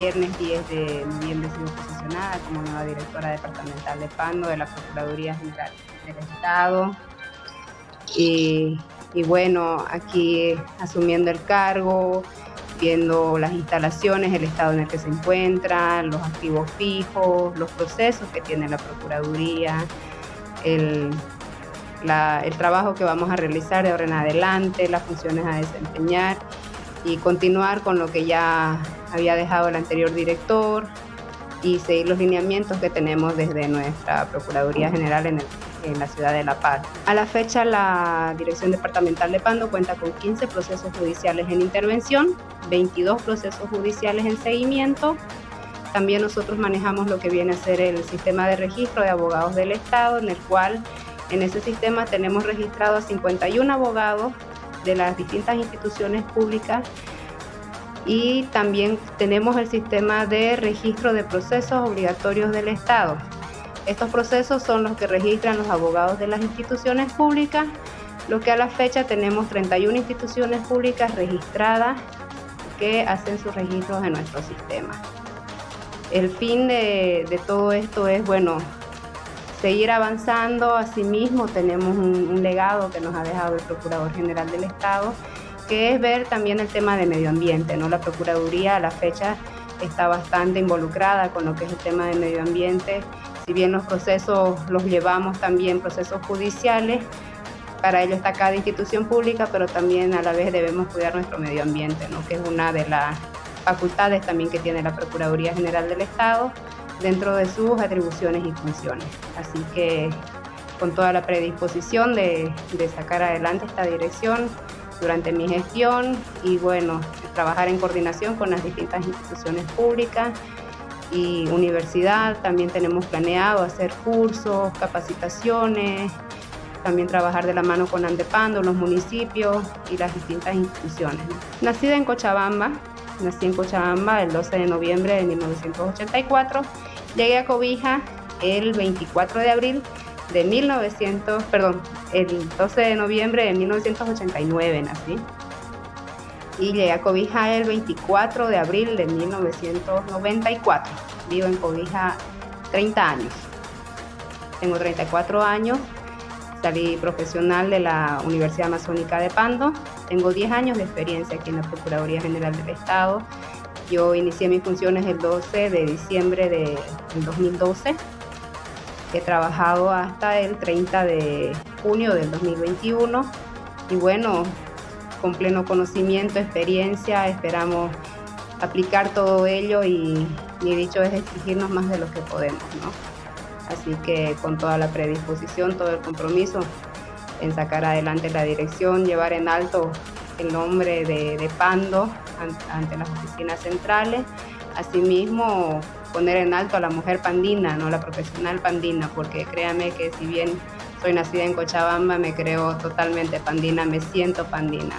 viernes 10 de noviembre sido posicionada como nueva directora departamental de Pando de la Procuraduría General del Estado. Y, y, bueno, aquí asumiendo el cargo, viendo las instalaciones, el estado en el que se encuentran, los activos fijos, los procesos que tiene la Procuraduría, el, la, el trabajo que vamos a realizar de ahora en adelante, las funciones a desempeñar y continuar con lo que ya había dejado el anterior director y seguir los lineamientos que tenemos desde nuestra Procuraduría General en, en, la ciudad de La Paz. A la fecha, la Dirección Departamental de Pando cuenta con 15 procesos judiciales en intervención, 22 procesos judiciales en seguimiento. También nosotros manejamos lo que viene a ser el sistema de registro de abogados del Estado, en el cual en ese sistema tenemos registrados 51 abogados de las distintas instituciones públicas y también tenemos el sistema de registro de procesos obligatorios del Estado. Estos procesos son los que registran los abogados de las instituciones públicas, lo que a la fecha tenemos 31 instituciones públicas registradas que hacen sus registros en nuestro sistema. El fin de, de todo esto es, bueno, seguir avanzando. Asimismo, tenemos un, un, legado que nos ha dejado el Procurador General del Estado, que es ver también el tema de medio ambiente. ¿no? La Procuraduría a la fecha está bastante involucrada con lo que es el tema de medio ambiente. Si bien los procesos los llevamos también procesos judiciales, para ello está cada institución pública, pero también a la vez debemos cuidar nuestro medio ambiente, ¿no? que es una de las facultades también que tiene la Procuraduría General del Estado dentro de sus atribuciones y funciones. Así que con toda la predisposición de, de sacar adelante esta dirección durante mi gestión y bueno, trabajar en coordinación con las distintas instituciones públicas y universidad. También tenemos planeado hacer cursos, capacitaciones, también trabajar de la mano con Andepando, los municipios y las distintas instituciones. Nacida en Cochabamba, nací en Cochabamba el 12 de noviembre de 1984 Llegué a Cobija el 24 de abril de 1900, perdón, el 12 de noviembre de 1989 nací. Y llegué a Cobija el 24 de abril de 1994. Vivo en Cobija 30 años. Tengo 34 años. Salí profesional de la Universidad Amazónica de Pando. Tengo 10 años de experiencia aquí en la Procuraduría General del Estado yo inicié mis funciones el 12 de diciembre de, del 2012. He trabajado hasta el 30 de junio del 2021 y bueno, con pleno conocimiento, experiencia, esperamos aplicar todo ello y mi dicho es exigirnos más de lo que podemos, ¿no? Así que con toda la predisposición, todo el compromiso en sacar adelante la dirección, llevar en alto el nombre de, Pando ante las oficinas centrales. Asimismo, poner en alto a la mujer pandina, no la profesional pandina, porque créame que si bien soy nacida en Cochabamba, me creo totalmente pandina, me siento pandina.